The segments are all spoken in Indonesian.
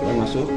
Boleh masuk?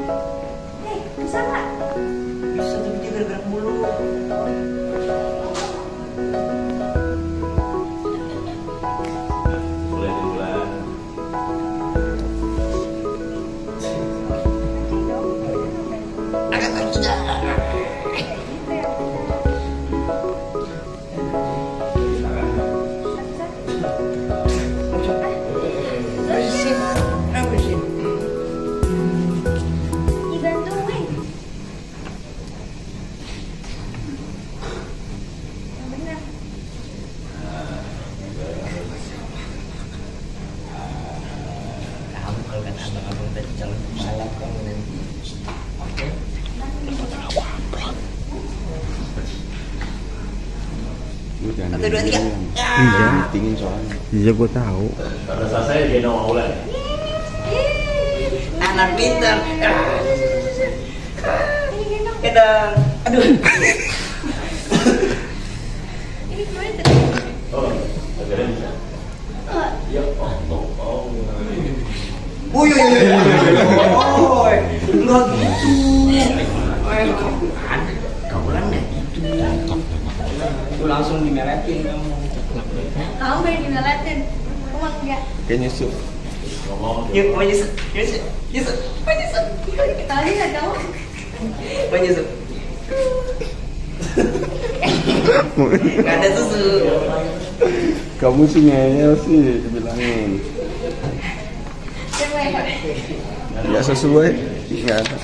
Satu, dua, tiga. Iya. Meetingin soalnya. Iya gue tahu. Karena selesai dia mau ulang. Anak pintar. Ah. Kedang. Aduh. Ini gimana tadi? Oh, akhirnya bisa. Oh, Ya Allah. Oh. Woi, woi, woi, woi. Enggak gitu. Kamu kan enggak gitu. Lu langsung dimeletin kamu. kamu pengen dimeletin. Kamu enggak. Kayak nyusup. Ngomong. Yuk, mau nyusup. Nyusup. Nyusup. Mau nyusup. Tadi nggak kamu? Mau nyusup. Gak ada susu. Kamu sih ngeyel sih dibilangin. Ya. Ya sesuai. Ada.